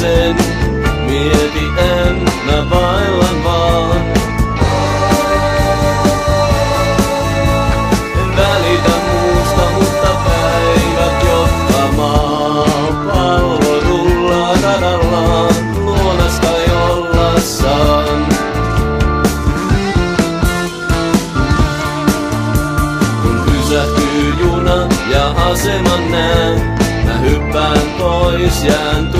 said near the end of Island En välitä muusta, mutta päivät jotka maapallo rullaa radallaan luonasta jollassaan. Kun pysähtyy juna ja aseman näen, mä hyppään pois, jään